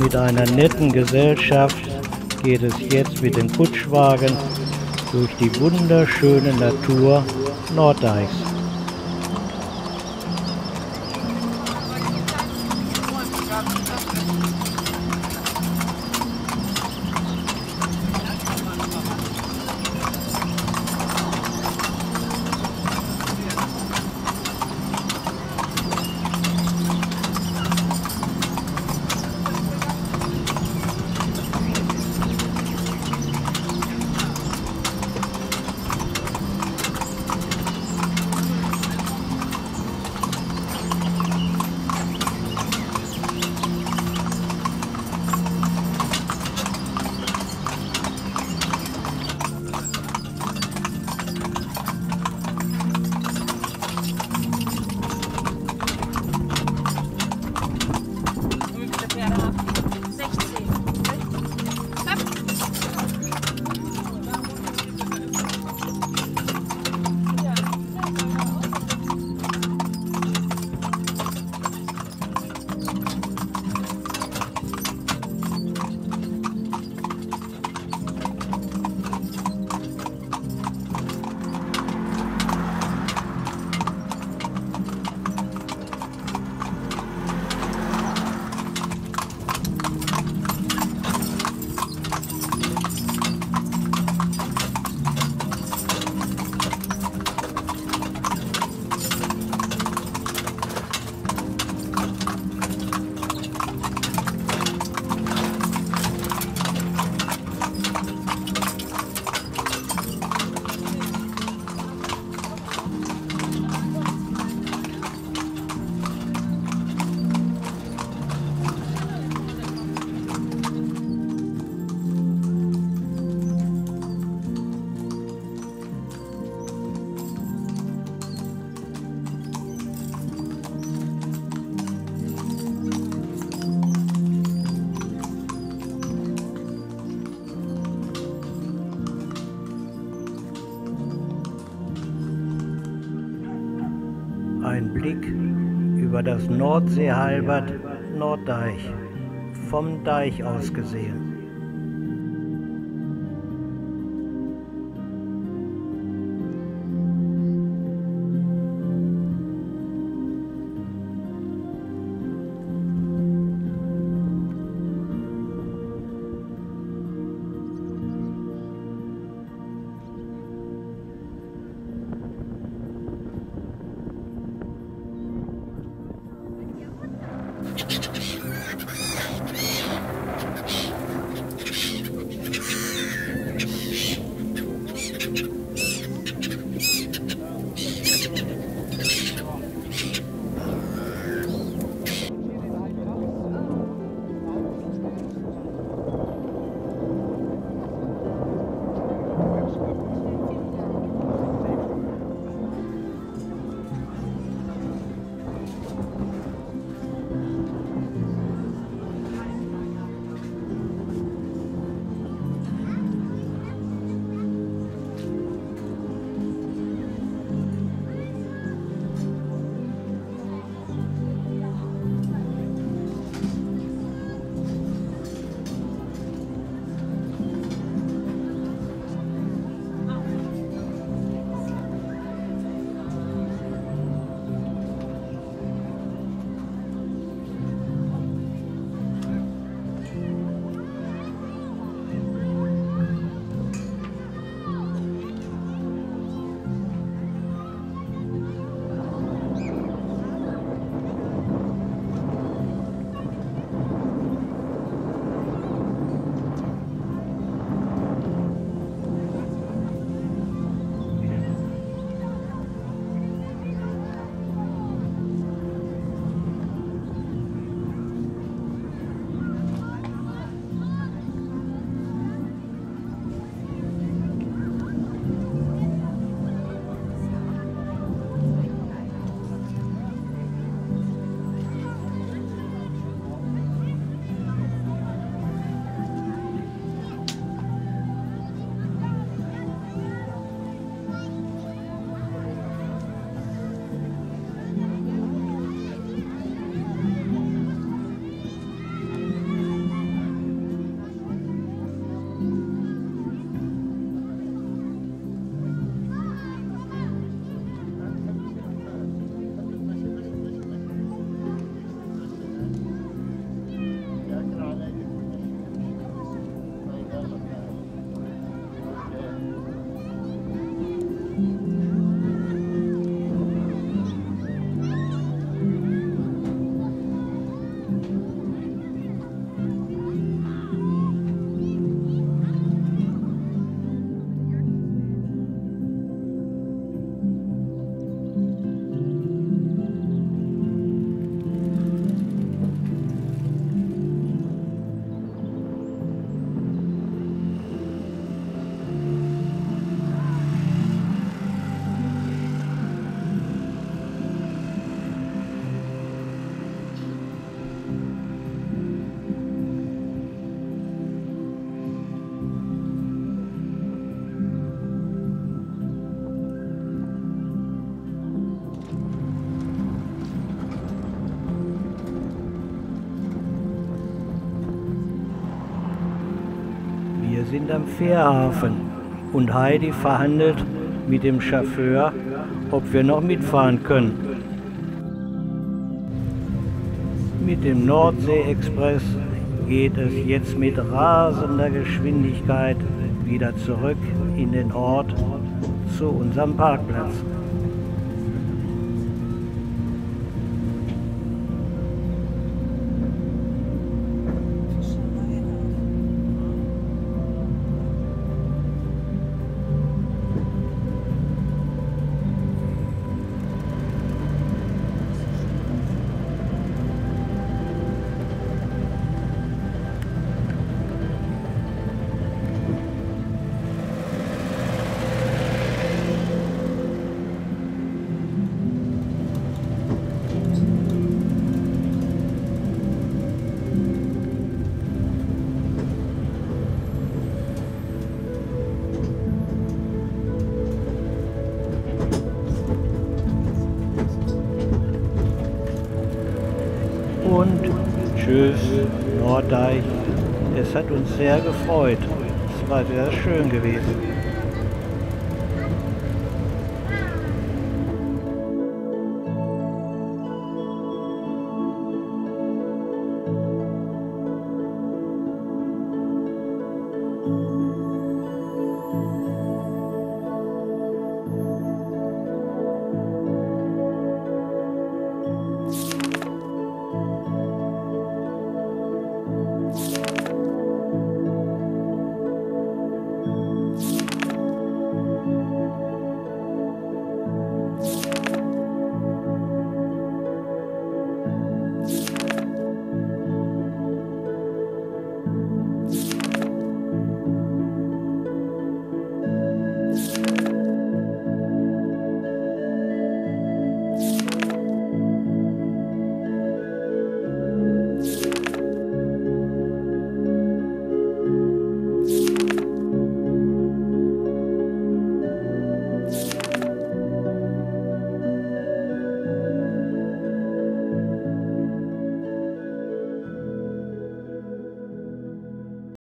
Mit einer netten Gesellschaft geht es jetzt mit dem Kutschwagen durch die wunderschöne Natur Norddeichs. Ein Blick über das Nordseehalbert Norddeich, vom Deich aus gesehen. Am Fährhafen und Heidi verhandelt mit dem Chauffeur, ob wir noch mitfahren können. Mit dem Nordsee-Express geht es jetzt mit rasender Geschwindigkeit wieder zurück in den Ort zu unserem Parkplatz. Tschüss, Norddeich. Es hat uns sehr gefreut. Es war sehr schön gewesen.